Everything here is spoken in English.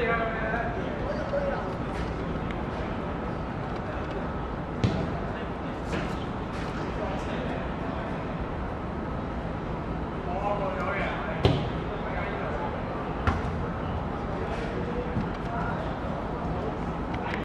see how it is.